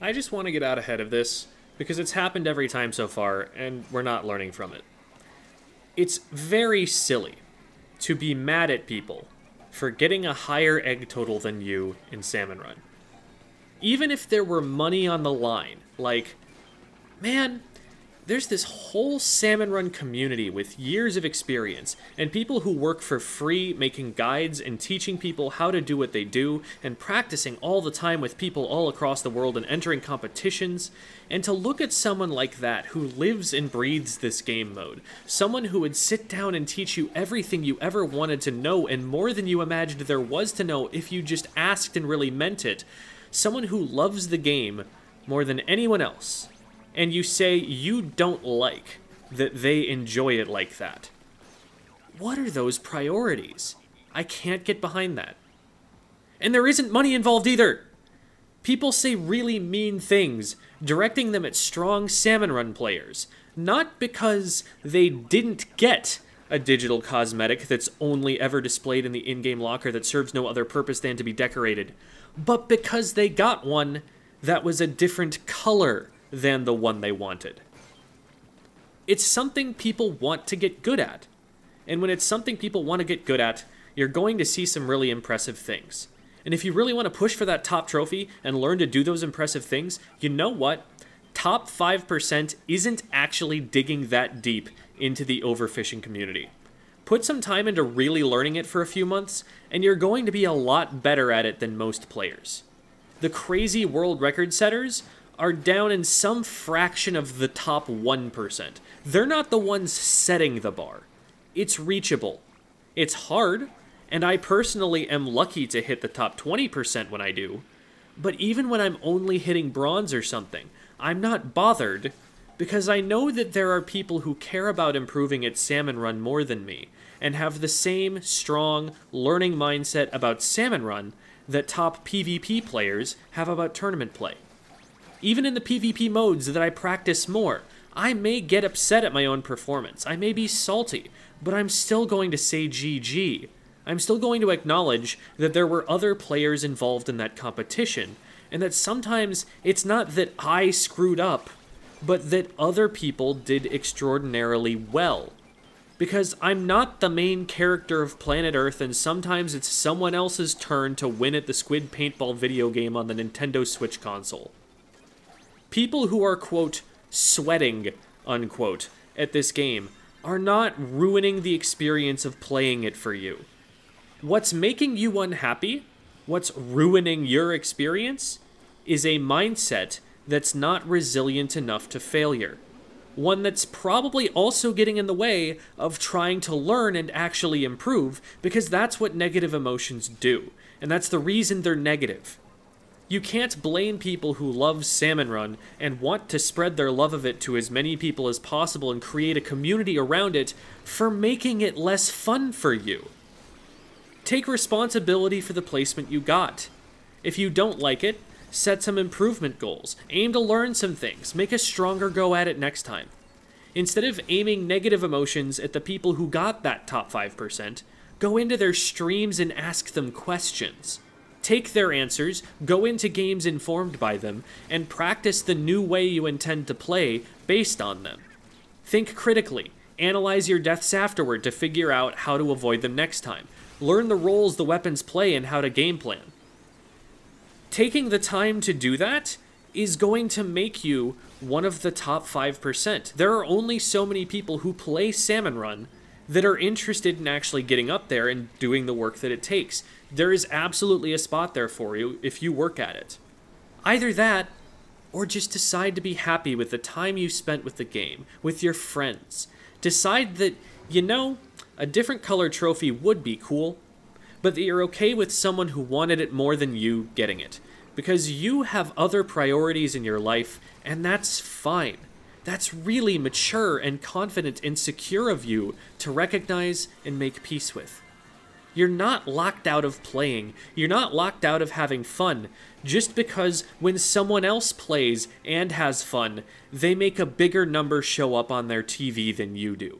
I just want to get out ahead of this because it's happened every time so far and we're not learning from it. It's very silly to be mad at people for getting a higher egg total than you in Salmon Run. Even if there were money on the line, like, man, there's this whole salmon run community with years of experience and people who work for free making guides and teaching people how to do what they do and practicing all the time with people all across the world and entering competitions. And to look at someone like that who lives and breathes this game mode someone who would sit down and teach you everything you ever wanted to know and more than you imagined there was to know if you just asked and really meant it someone who loves the game more than anyone else and you say you don't like that they enjoy it like that. What are those priorities? I can't get behind that. And there isn't money involved either. People say really mean things, directing them at strong Salmon Run players, not because they didn't get a digital cosmetic that's only ever displayed in the in game locker that serves no other purpose than to be decorated, but because they got one that was a different color than the one they wanted. It's something people want to get good at. And when it's something people want to get good at, you're going to see some really impressive things. And if you really want to push for that top trophy and learn to do those impressive things, you know what? Top 5% isn't actually digging that deep into the overfishing community. Put some time into really learning it for a few months, and you're going to be a lot better at it than most players. The crazy world record setters are down in some fraction of the top 1%. They're not the ones setting the bar. It's reachable. It's hard, and I personally am lucky to hit the top 20% when I do. But even when I'm only hitting bronze or something, I'm not bothered because I know that there are people who care about improving at Salmon Run more than me and have the same strong learning mindset about Salmon Run that top PvP players have about tournament play. Even in the PvP modes that I practice more, I may get upset at my own performance. I may be salty, but I'm still going to say GG. I'm still going to acknowledge that there were other players involved in that competition, and that sometimes it's not that I screwed up, but that other people did extraordinarily well. Because I'm not the main character of Planet Earth, and sometimes it's someone else's turn to win at the Squid Paintball video game on the Nintendo Switch console people who are, quote, sweating, unquote, at this game are not ruining the experience of playing it for you. What's making you unhappy, what's ruining your experience, is a mindset that's not resilient enough to failure. One that's probably also getting in the way of trying to learn and actually improve, because that's what negative emotions do. And that's the reason they're negative. You can't blame people who love Salmon Run and want to spread their love of it to as many people as possible and create a community around it for making it less fun for you. Take responsibility for the placement you got. If you don't like it, set some improvement goals, aim to learn some things, make a stronger go at it next time. Instead of aiming negative emotions at the people who got that top 5%, go into their streams and ask them questions take their answers, go into games informed by them, and practice the new way you intend to play based on them. Think critically. Analyze your deaths afterward to figure out how to avoid them next time. Learn the roles the weapons play and how to game plan. Taking the time to do that is going to make you one of the top 5%. There are only so many people who play Salmon Run that are interested in actually getting up there and doing the work that it takes. There is absolutely a spot there for you if you work at it. Either that, or just decide to be happy with the time you spent with the game, with your friends. Decide that, you know, a different color trophy would be cool, but that you're okay with someone who wanted it more than you getting it. Because you have other priorities in your life, and that's fine. That's really mature and confident and secure of you to recognize and make peace with. You're not locked out of playing. You're not locked out of having fun. Just because when someone else plays and has fun, they make a bigger number show up on their TV than you do.